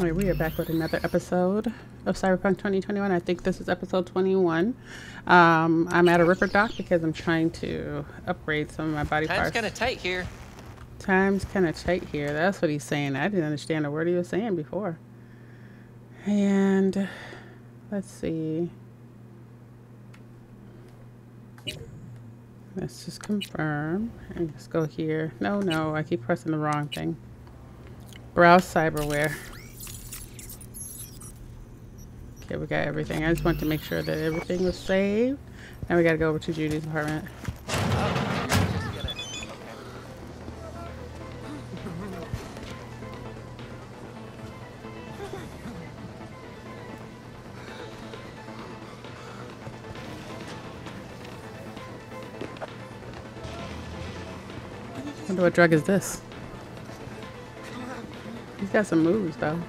Alright, we are back with another episode of Cyberpunk 2021. I think this is episode 21. Um, I'm at a Ripperdoc because I'm trying to upgrade some of my body Time's parts. kind of tight here. Time's kind of tight here. That's what he's saying. I didn't understand a word he was saying before. And let's see. Let's just confirm and just go here. No, no, I keep pressing the wrong thing. Browse cyberware. Okay, we got everything. I just want to make sure that everything was saved. Now we gotta go over to Judy's apartment. Wonder what drug is this? He's got some moves though.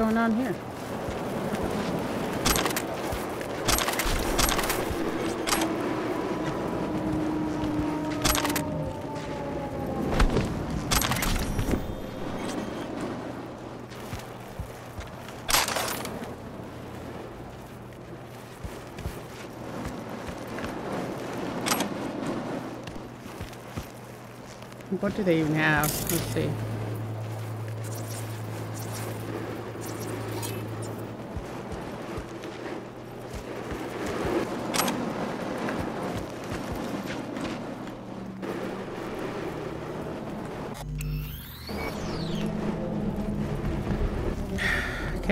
Going on here? What do they even have? Let's see.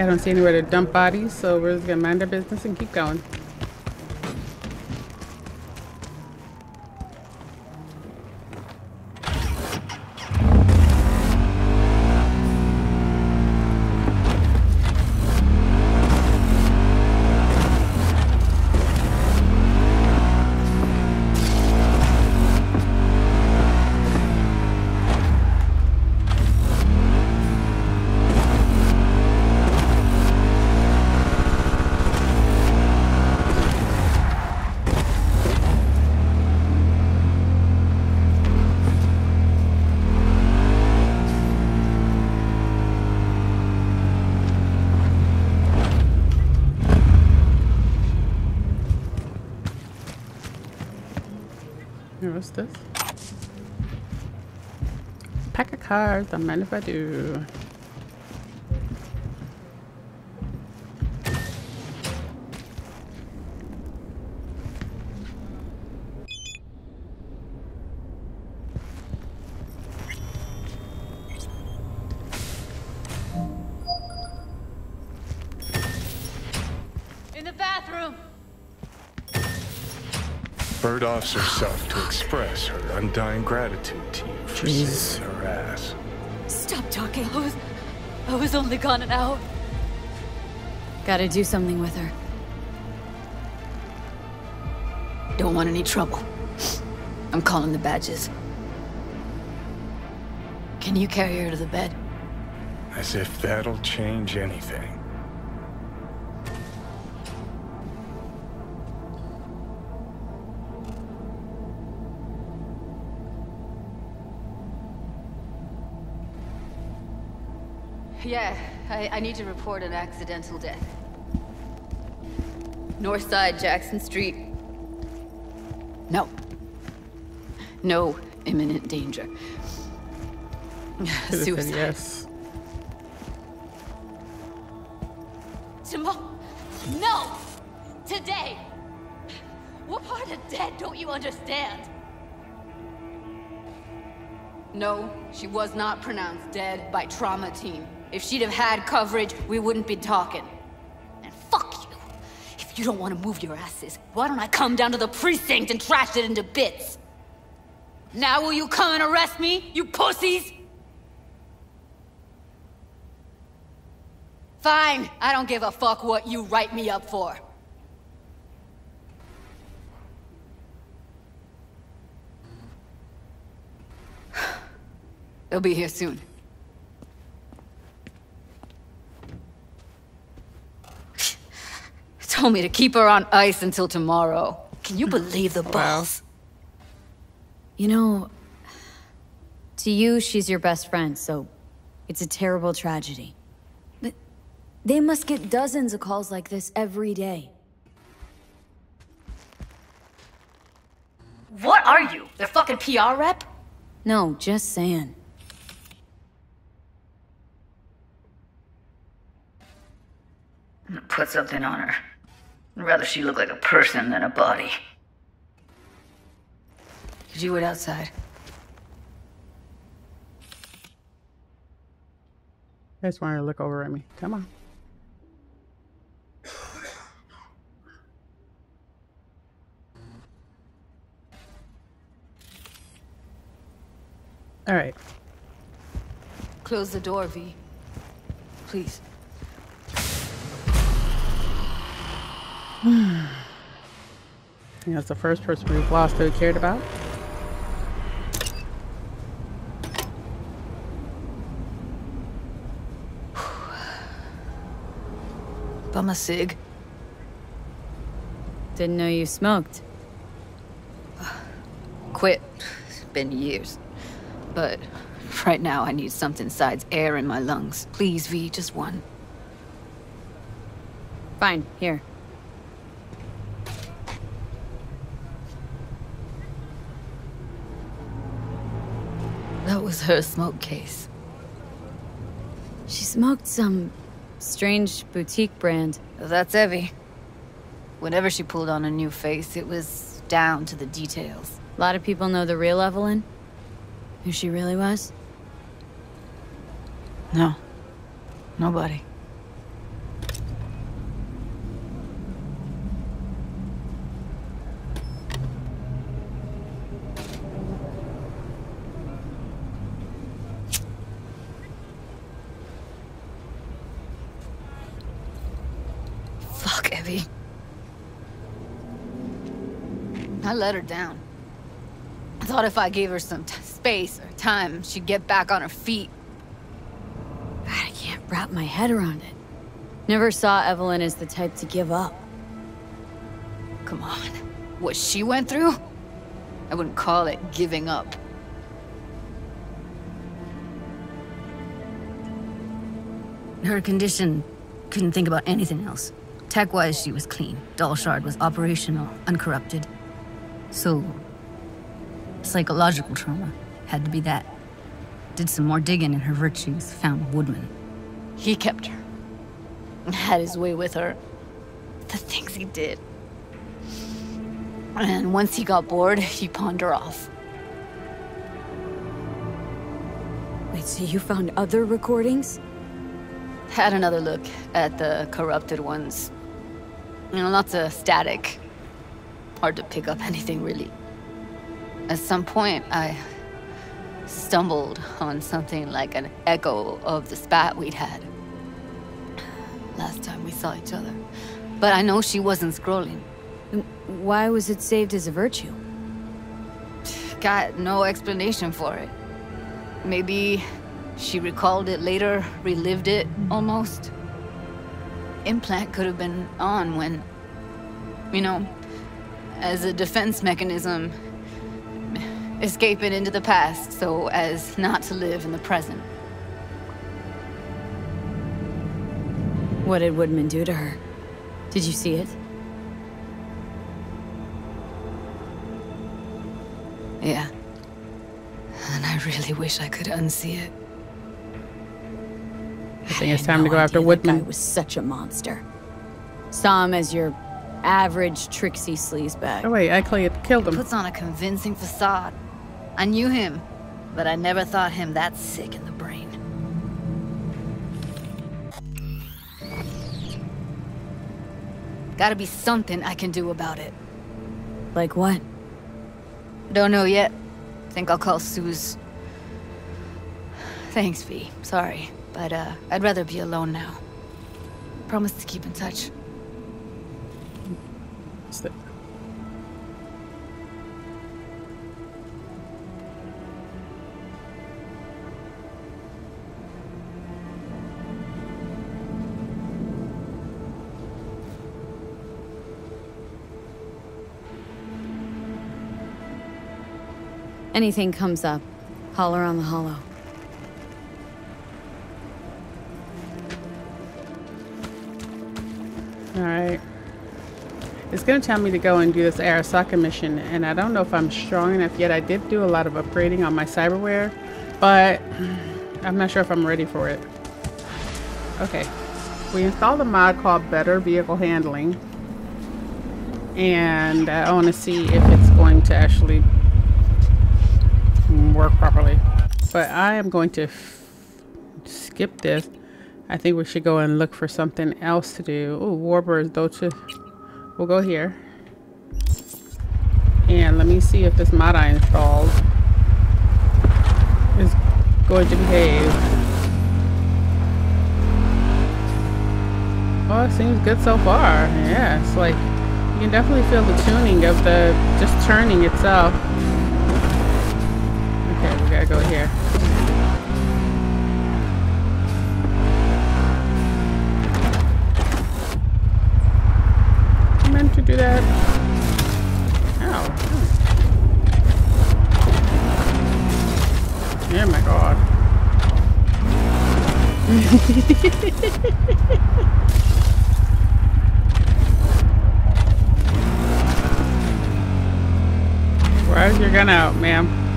I don't see anywhere to dump bodies, so we're just gonna mind our business and keep going. Here, what's this? Pack of cards. Don't mind if I do. Bird offs herself to express her undying gratitude to you for Jeez. saving her ass. Stop talking. I was. I was only gone an hour. Gotta do something with her. Don't want any trouble. I'm calling the badges. Can you carry her to the bed? As if that'll change anything. Yeah, I, I need to report an accidental death. North side, Jackson Street. No. No imminent danger. Could've Suicide. yes. Tomorrow? No! Today! What part of dead don't you understand? No, she was not pronounced dead by trauma team. If she'd have had coverage, we wouldn't be talking. And fuck you. If you don't want to move your asses, why don't I come down to the precinct and trash it into bits? Now will you come and arrest me, you pussies? Fine, I don't give a fuck what you write me up for. They'll be here soon. Told me to keep her on ice until tomorrow. Can you believe the balls? You know, to you, she's your best friend, so it's a terrible tragedy. But they must get dozens of calls like this every day. What are you? Their fucking PR rep? No, just saying. Put something on her. I'd rather she look like a person than a body. Did you wait outside? I just wanted to look over at me. Come on. All right. Close the door, V. Please. that's the first person we've lost that we cared about. Bum a cig. Didn't know you smoked. Quit. It's been years. But right now I need something besides air in my lungs. Please, V, just one. Fine, here. Her smoke case. She smoked some strange boutique brand. That's Evie. Whenever she pulled on a new face, it was down to the details. A lot of people know the real Evelyn. Who she really was. No. Nobody. Fuck, Evie. I let her down. I thought if I gave her some space or time, she'd get back on her feet. God, I can't wrap my head around it. Never saw Evelyn as the type to give up. Come on. What she went through? I wouldn't call it giving up. Her condition couldn't think about anything else. Tech wise, she was clean. Doll Shard was operational, uncorrupted. So, psychological trauma had to be that. Did some more digging in her virtues, found Woodman. He kept her. Had his way with her. The things he did. And once he got bored, he pawned her off. Wait, so you found other recordings? Had another look at the corrupted ones. You know, lots of static. Hard to pick up anything, really. At some point, I stumbled on something like an echo of the spat we'd had. Last time we saw each other. But I know she wasn't scrolling. Why was it saved as a virtue? Got no explanation for it. Maybe she recalled it later, relived it, hmm. almost. Implant could have been on when... You know, as a defense mechanism, escaping into the past so as not to live in the present. What did Woodman do to her? Did you see it? Yeah. And I really wish I could unsee it. I think it's had time to no go after idea that guy Woodman. was such a monster. Saw him as your average tricksy sleazebag. Oh wait, I cl- killed him. Puts on a convincing facade. I knew him, but I never thought him that sick in the brain. Gotta be something I can do about it. Like what? Don't know yet. Think I'll call Suze. Thanks, V. Sorry, but uh, I'd rather be alone now. Promise to keep in touch. Anything comes up, holler on the holo. It's gonna tell me to go and do this Arasaka mission, and I don't know if I'm strong enough yet. I did do a lot of upgrading on my cyberware, but I'm not sure if I'm ready for it. Okay. We installed a mod called Better Vehicle Handling. And I want to see if it's going to actually work properly. But I am going to skip this. I think we should go and look for something else to do. Oh, Warbirds, to We'll go here. And let me see if this mod I installed is going to behave. Oh, it seems good so far. Yeah, it's like you can definitely feel the tuning of the just turning itself. Okay, we gotta go here. Do that. Ow. Oh my god. Where's your gun out, ma'am?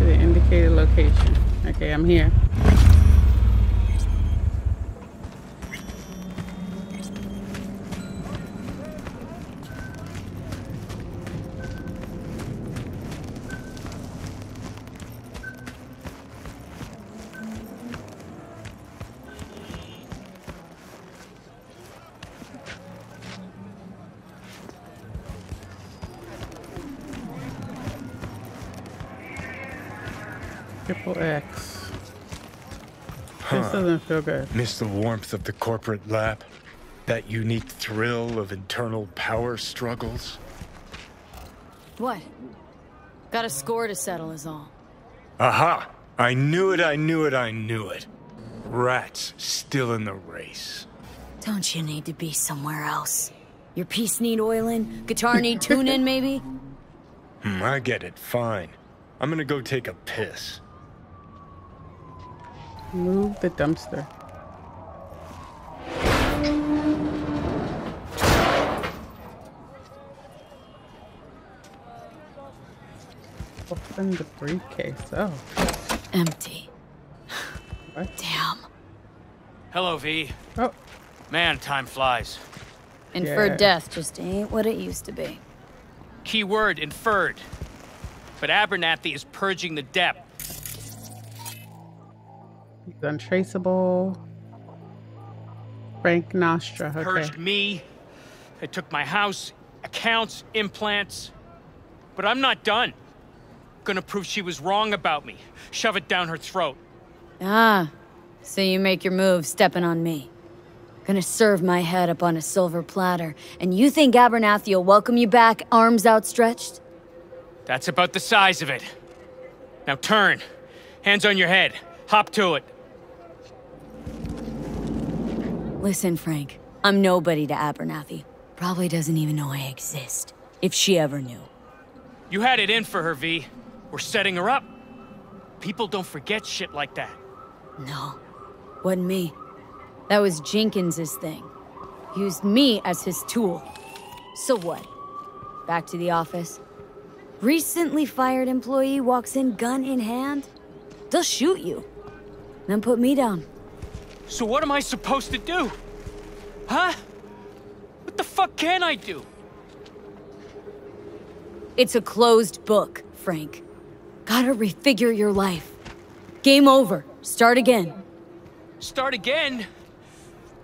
To the indicated location. Okay, I'm here. This doesn't feel good. Miss the warmth of the corporate lap? That unique thrill of internal power struggles? What? Got a score to settle is all. Aha! I knew it, I knew it, I knew it. Rats still in the race. Don't you need to be somewhere else? Your piece need oiling? Guitar need tuning, maybe? Hmm, I get it, fine. I'm gonna go take a piss. Move the dumpster. Open the briefcase. Oh, Empty. What? Damn. Hello, V. oh, Man, time flies. Inferred Yeah. death just ain't what it used to be. Key word inferred. But Abernathy is purging the depth. He's untraceable. Frank Nostra. Okay. Purged me. They took my house, accounts, implants. But I'm not done. Gonna prove she was wrong about me. Shove it down her throat. Ah, so you make your move stepping on me. Gonna serve my head up on a silver platter, and you think Abernathy will welcome you back, arms outstretched? That's about the size of it. Now turn. Hands on your head. Hop to it. Listen, Frank, I'm nobody to Abernathy. Probably doesn't even know I exist. If she ever knew. You had it in for her, V. We're setting her up. People don't forget shit like that. No, wasn't me. That was Jenkins's thing. Used me as his tool. So what? Back to the office. Recently fired employee walks in gun in hand. They'll shoot you. Then put me down. So what am I supposed to do? Huh? What the fuck can I do? It's a closed book, Frank. Gotta refigure your life. Game over. Start again. Start again?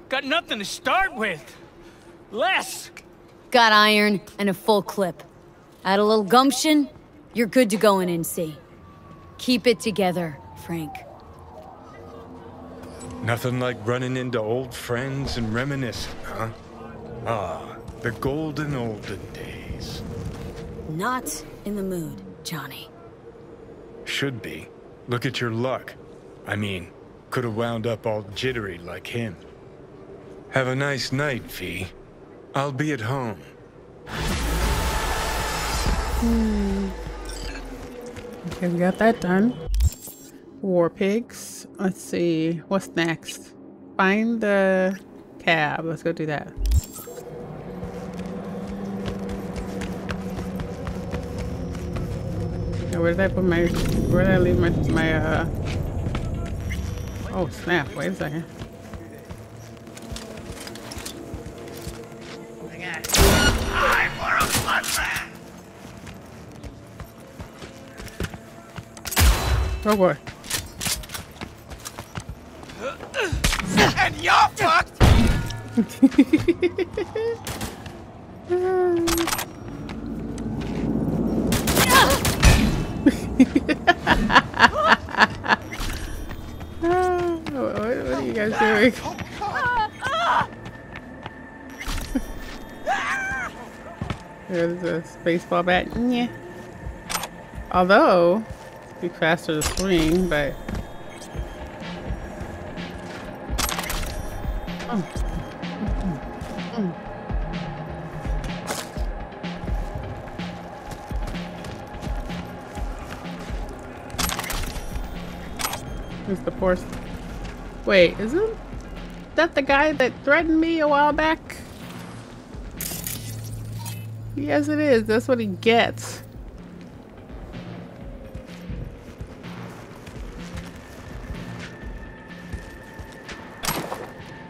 Got nothing to start with. Less. Got iron and a full clip. Add a little gumption, you're good to go in NC. Keep it together, Frank. Nothing like running into old friends and reminiscing, huh? Ah, the golden olden days. Not in the mood, Johnny. Should be. Look at your luck. I mean, could have wound up all jittery like him. Have a nice night, V. I'll be at home. Okay, we got that done. War pigs. Let's see. What's next? Find the cab. Let's go do that. Where did I put my... Where did I leave my... my uh... Oh, snap. Wait a second. Oh boy. And you're fucked! Ah, what, what are you guys doing? There's a baseball bat. Yeah. Although, be faster to swing, but. Wait, isn't that the guy that threatened me a while back? Yes, it is. That's what he gets.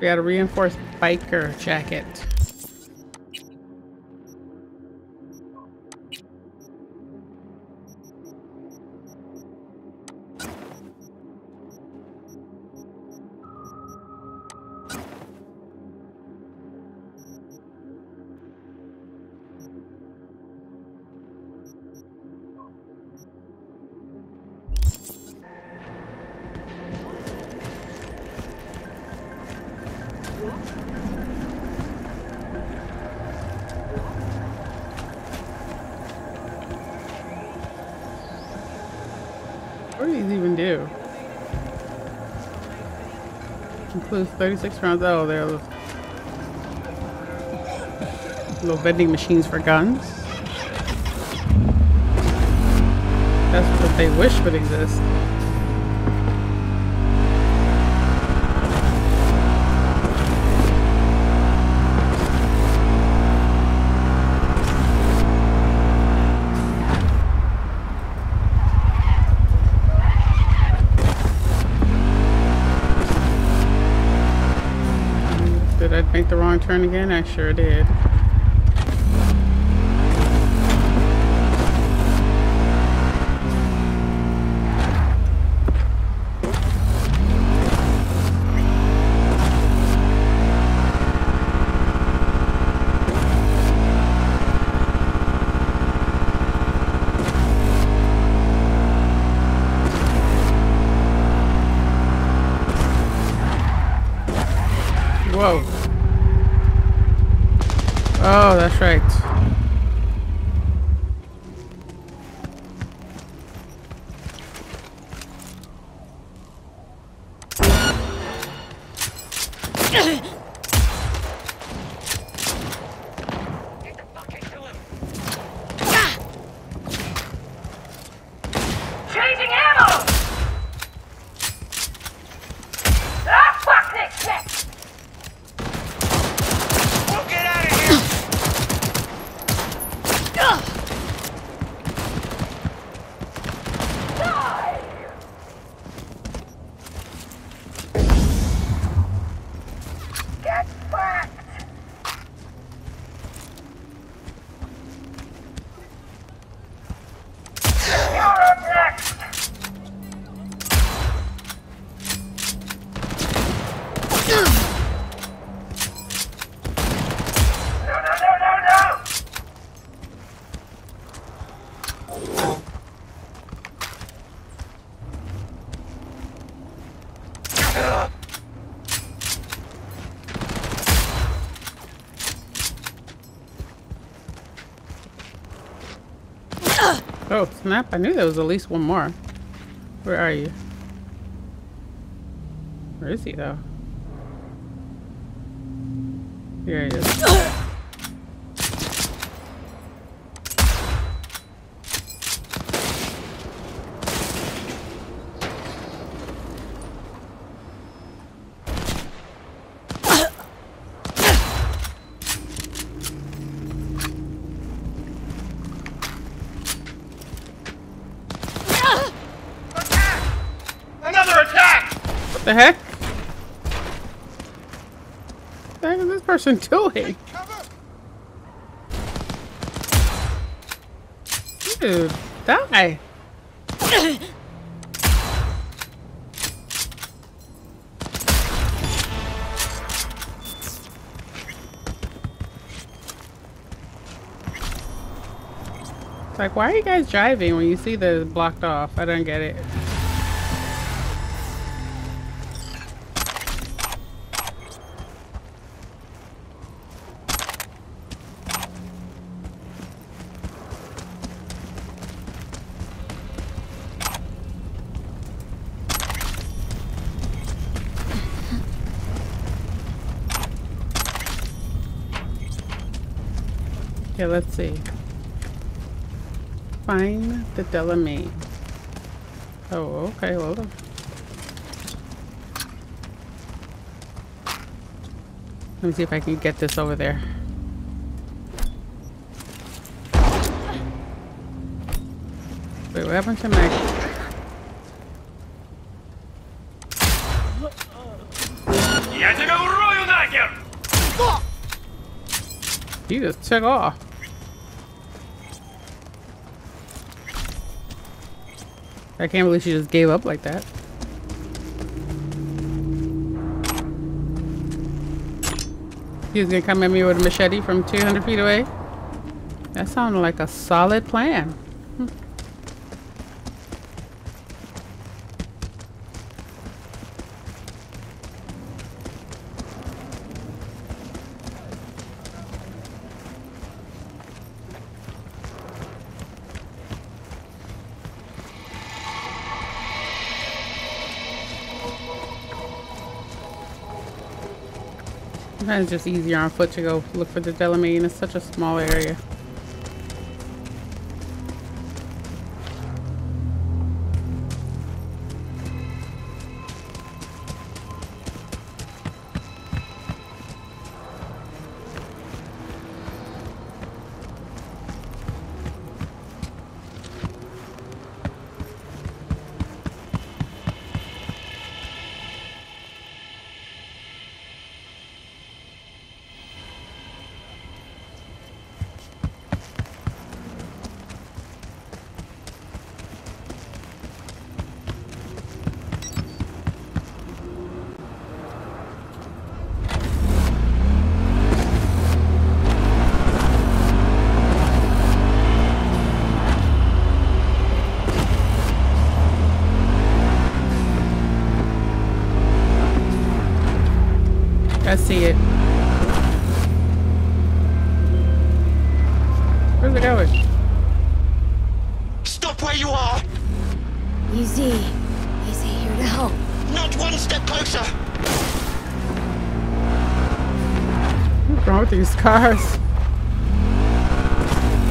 We got a reinforced biker jacket. 36 rounds. Oh, they're little, little vending machines for guns. That's what they wish would exist. Did I make the wrong turn again? I sure did. Whoa. Oh, that's right. Changing ammo! Ah, fuck this shit! We'll get out of here! Get fucked! You're up next! No, no, no, no, no! Oh, snap. I knew there was at least one more. Where are you? Where is he, though? Here he is. Another attack! What the heck? What the heck is this person doing? Dude, die. It's like, why are you guys driving when you see the blocked off? I don't get it. Okay, let's see. Find the Delamain. Oh, okay, hold on. Let me see if I can get this over there. Wait, what happened to my... You just took off. I can't believe she just gave up like that. He was gonna come at me with a machete from 200 feet away. That sounded like a solid plan. Sometimes it's just easier on foot to go look for the Delamain. It's such a small area.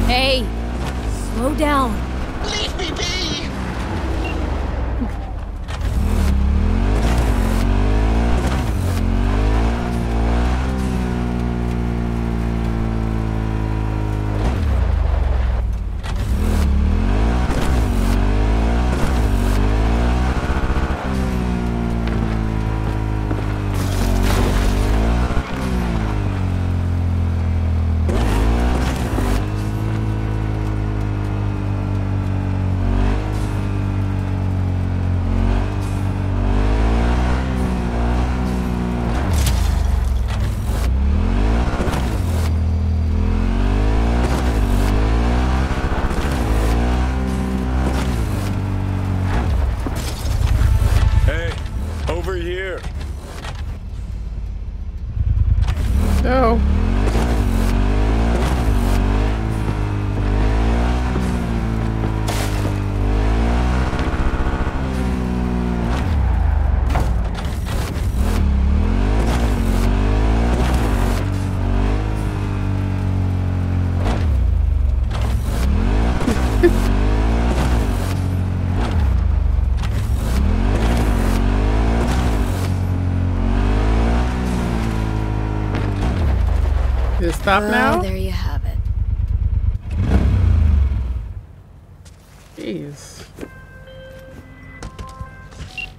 Hey, slow down. Leave me be! It stop Well, now? there you have it. Jeez.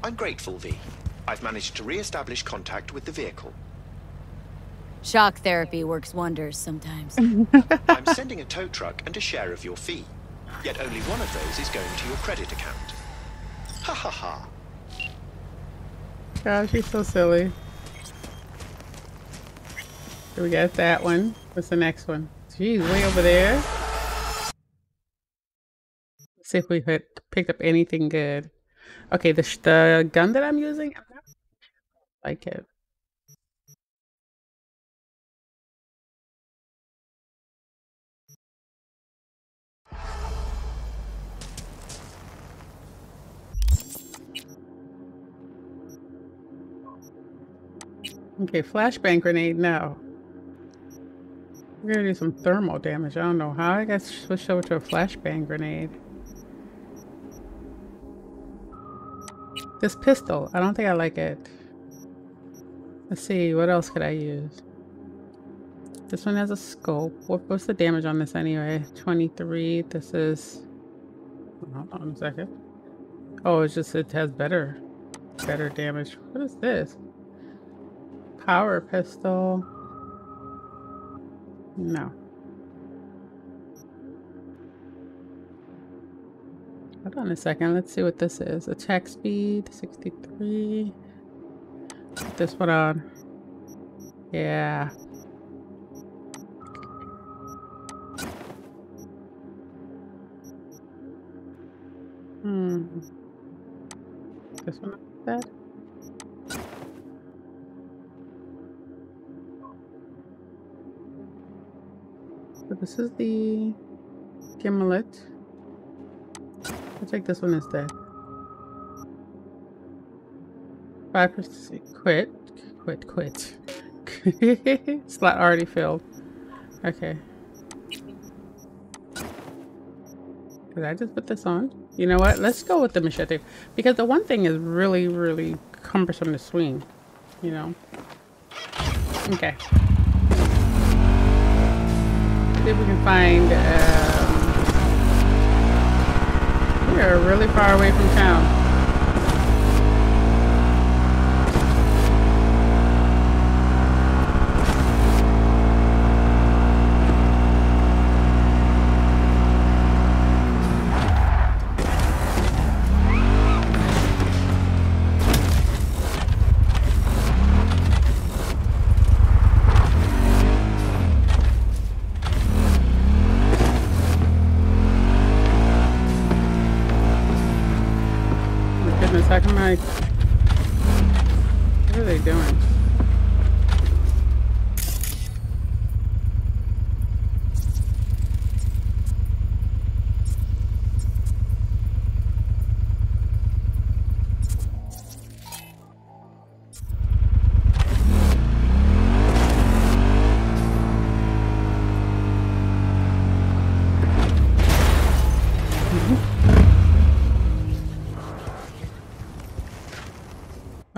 I'm grateful, V. I've managed to re-establish contact with the vehicle. Shock therapy works wonders sometimes. I'm sending a tow truck and a share of your fee. Yet only one of those is going to your credit account. Ha ha ha. Gosh, she's so silly. Here we got that one. What's the next one? Jeez, way over there. Let's see if we hit, picked up anything good. Okay, the the gun that I'm using, I'm not like it. Okay, flashbang grenade, no. We're gonna do some thermal damage. I don't know how I got switched over to a flashbang grenade. This pistol, I don't think I like it. Let's see, what else could I use? This one has a scope. What, what's the damage on this anyway? 23. This is... Hold on a second. Oh, it's just, it has better, better damage. What is this? Power pistol. No. Hold on a second. Let's see what this is. Attack speed, 63. Put this one on. Yeah. Hmm. This one that. This is the gimlet. I'll take this one instead. Five percent quit. Quit, quit. Slot already filled. Okay. Did I just put this on? You know what? Let's go with the machete. Because the one thing is really, really cumbersome to swing. You know? Okay. See if we can find, um... We are really far away from town.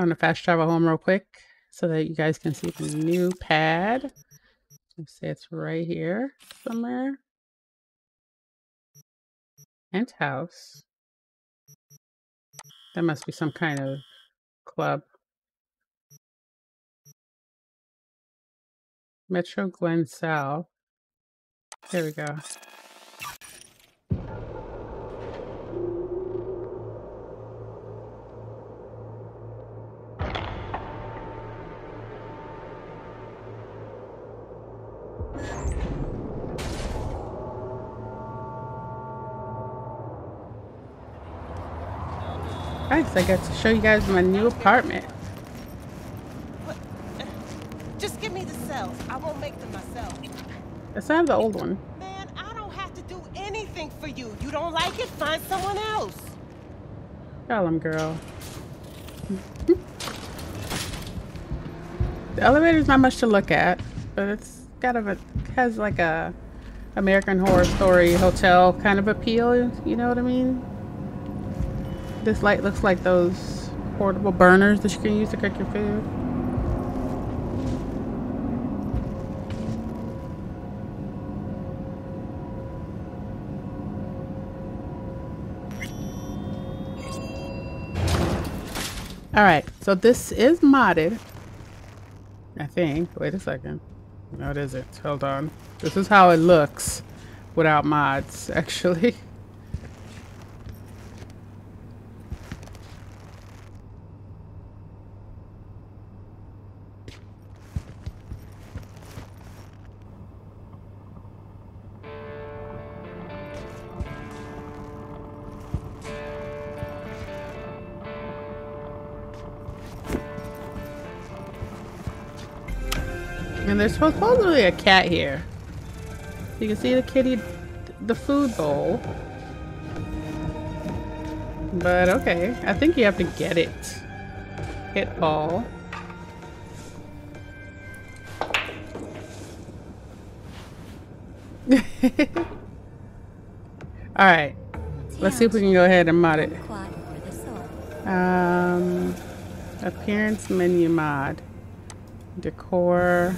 I'm gonna fast travel home real quick so that you guys can see the new pad. Let's say it's right here somewhere. And house. That must be some kind of club. Metro Glen South. There we go. Nice, I got to show you guys my new apartment. Just give me the cells. I won't make them myself. It's not the old one. Man, I don't have to do anything for you. You don't like it? Find someone else. Tell him, girl. the elevator's not much to look at, but it's kind of a has like a American Horror Story hotel kind of appeal. You know what I mean? This light looks like those portable burners that you can use to cook your food. Alright, so this is modded. I think. Wait a second. No, it isn't. Hold on. This is how it looks without mods, actually. And there's supposedly a cat here. You can see the kitty, the food bowl. But okay, I think you have to get it. Hit ball. Alright. Let's see if we can go ahead and mod it. Um, appearance menu mod. Decor.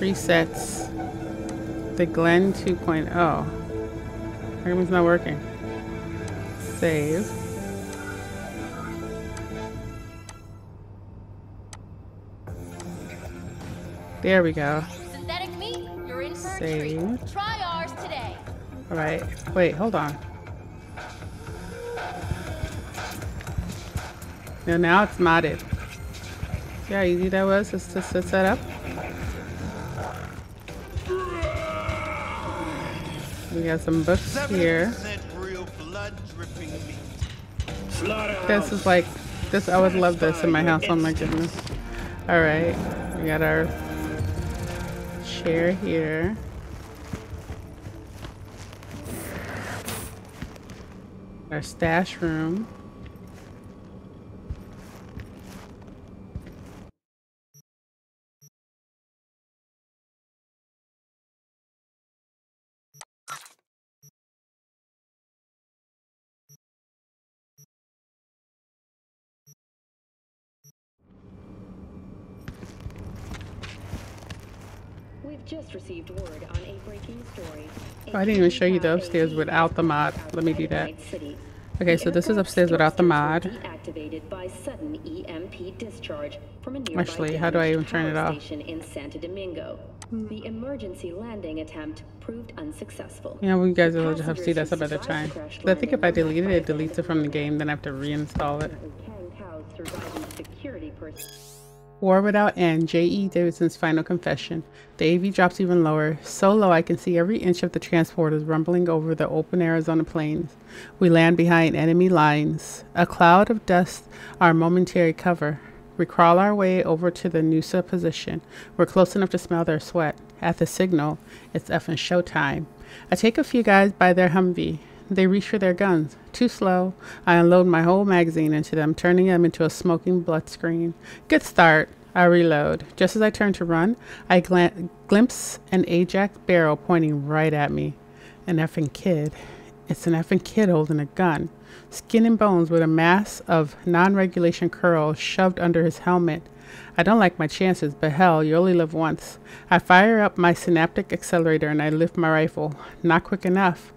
Presets. The Glen 2.0. How come not working? Save. There we go. Synthetic meat, you're in for a Save. treat. Try ours today. Alright. Wait, hold on. No, now it's modded. See how easy that was just to set that up? We got some books here. This is like, this, I would love this in my house, oh my goodness. Alright, we got our chair here. Our stash room. We've just received word on a breaking story. Oh, I didn't even show you the upstairs without the mod. Let me do that. Okay, so this is upstairs without the mod. Deactivated by sudden EMP discharge from a nearby Actually, how do I even turn it off? In Santo Domingo. The emergency landing attempt proved unsuccessful. Yeah, we guys will just have to see that some other time. I think if I delete it, it deletes it from the game, then I have to reinstall it. War Without End, J.E. Davidson's final confession. The AV drops even lower, so low I can see every inch of the transporters rumbling over the open Arizona plains. We land behind enemy lines. A cloud of dust, our momentary cover. We crawl our way over to the NUSA position. We're close enough to smell their sweat. At the signal, it's effing showtime. I take a few guys by their Humvee. They reach for their guns. Too slow. I unload my whole magazine into them, turning them into a smoking blood screen. Good start. I reload. Just as I turn to run, I glan- glimpse an Ajax barrel pointing right at me. An effing kid. It's an effing kid holding a gun. Skin and bones with a mass of non-regulation curls shoved under his helmet. I don't like my chances, but hell, you only live once. I fire up my synaptic accelerator and I lift my rifle. Not quick enough.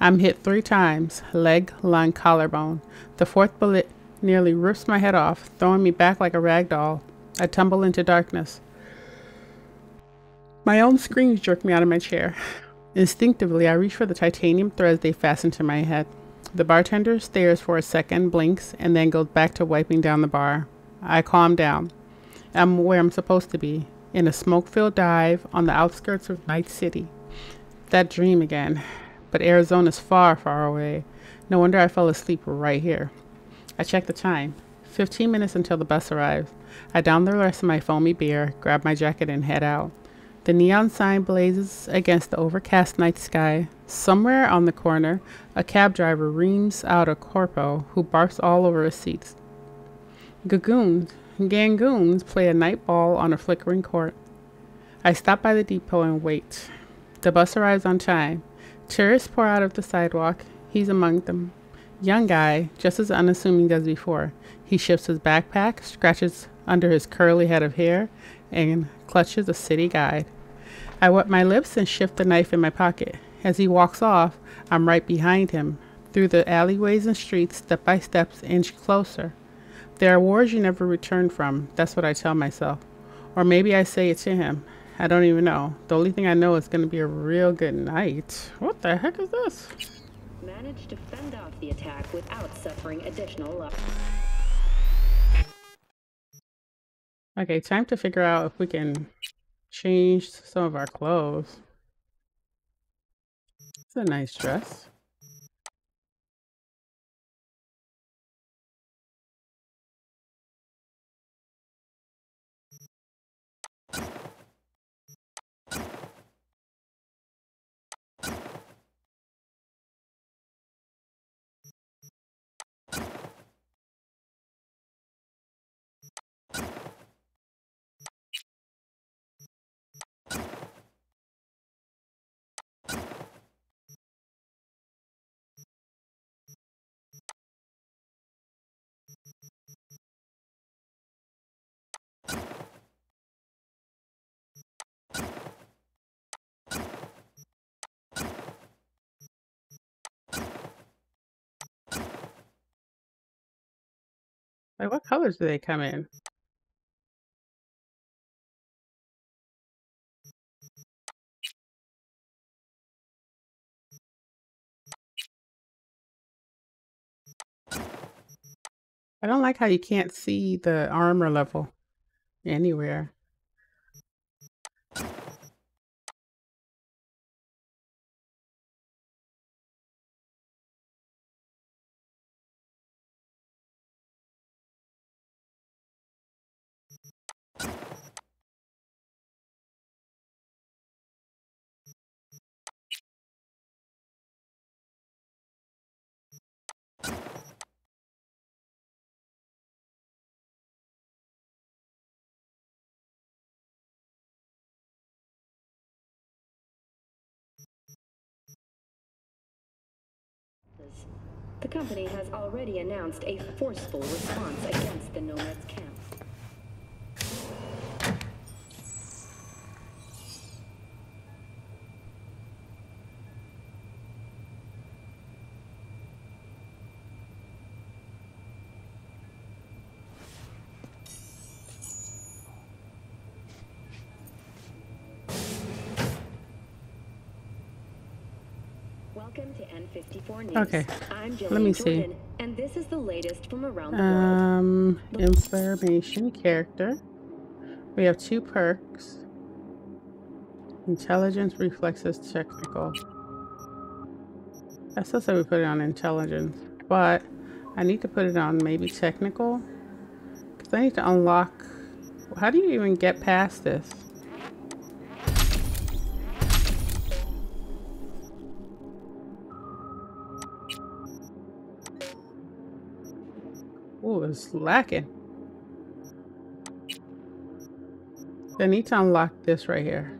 I'm hit three times leg, lung, collarbone. The fourth bullet nearly rips my head off, throwing me back like a rag doll. I tumble into darkness. My own screams jerk me out of my chair. Instinctively, I reach for the titanium threads they fasten to my head. The bartender stares for a second, blinks, and then goes back to wiping down the bar. I calm down. I'm where I'm supposed to be, in a smoke filled dive on the outskirts of Night City. That dream again. But Arizona's far, far away. No wonder I fell asleep right here. I check the time. 15 minutes until the bus arrives. I down the rest of my foamy beer, grab my jacket, and head out. The neon sign blazes against the overcast night sky. Somewhere on the corner, a cab driver reams out a corpo who barks all over his seats. Gagoons, gangoons play a night ball on a flickering court. I stop by the depot and wait. The bus arrives on time. Tourists pour out of the sidewalk. He's among them. Young guy, just as unassuming as before. He shifts his backpack, scratches under his curly head of hair, and clutches a city guide. I wet my lips and shift the knife in my pocket. As he walks off, I'm right behind him. Through the alleyways and streets, step by step, inch closer. There are wars you never return from. That's what I tell myself. Or maybe I say it to him. I don't even know. The only thing I know is going to be a real good night. What the heck is this? Managed to fend off the attack without suffering additional loss. Okay, time to figure out if we can change some of our clothes. It's a nice dress. you Like, what colors do they come in? I don't like how you can't see the armor level anywhere. Company has already announced a forceful response against the Nomads camp. Welcome to N54 News. Okay, I'm let me see. And this is the latest from around the world. Um, information character. We have two perks. Intelligence, reflexes, technical. I still say we put it on intelligence, but I need to put it on maybe technical. Because I need to unlock... How do you even get past this? It's lacking. I need to unlock this right here.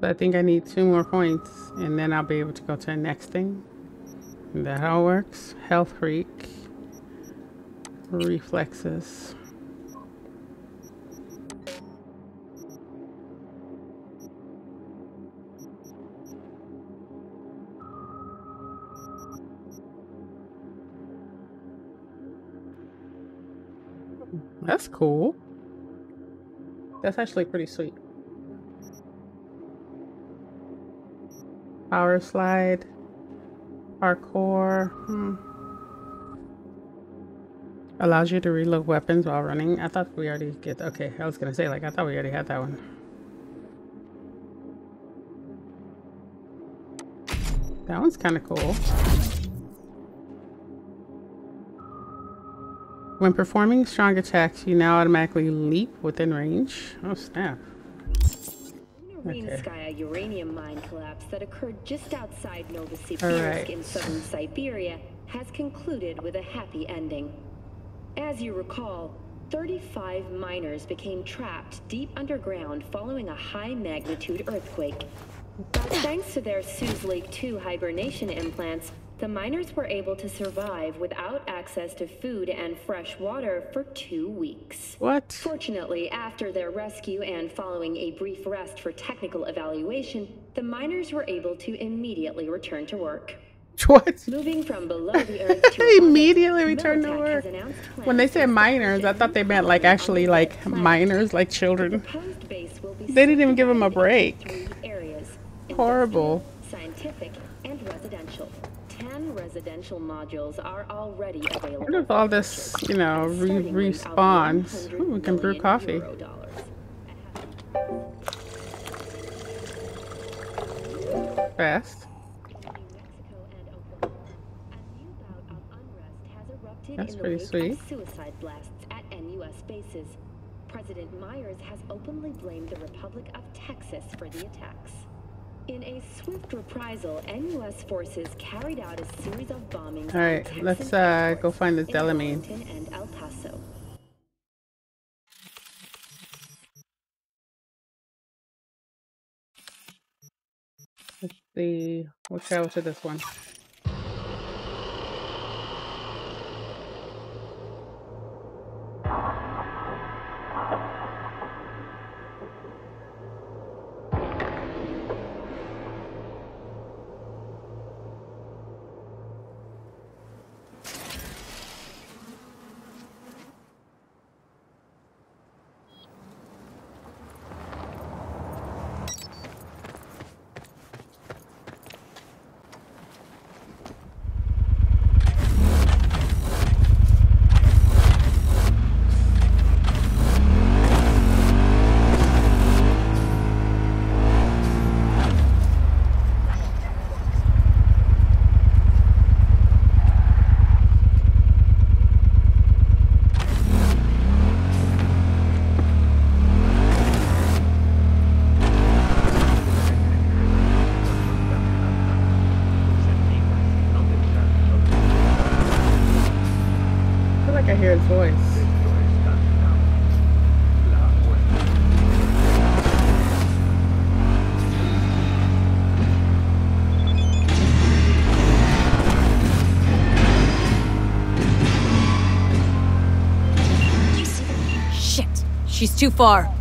So I think I need two more points and then I'll be able to go to the next thing. That all works. Health freak. Reflexes. Cool. That's actually pretty sweet. Power slide. Parkour. Hmm. Allows you to reload weapons while running. I thought we already get. Okay, I was gonna say like I thought we already had that one. That one's kind of cool. When performing strong attacks, you now automatically leap within range. Oh snap. Okay. uranium mine collapse that occurred just outside Novosibirsk right. in southern Siberia has concluded with a happy ending. As you recall, 35 miners became trapped deep underground following a high magnitude earthquake. But thanks to their Suze Lake 2 hibernation implants, the miners were able to survive without access to food and fresh water for two weeks. What? Fortunately, after their rescue and following a brief rest for technical evaluation, the miners were able to immediately return to work. What? Moving from below the earth to immediately return to work. When they said miners, I thought they meant like actually like minors, like children. They didn't even give them a break. Horrible. Scientific residential modules are already available. What if all this, you know, re respawns? Ooh, we can brew coffee. Fast. That's pretty sweet. Suicide blasts at NUS bases. President Myers has openly blamed the Republic of Texas for the attacks. In a swift reprisal, NUS forces carried out a series of bombings. All right, let's uh, go find this Delamain. And El Paso. Let's see. We'll travel to this one. Too far.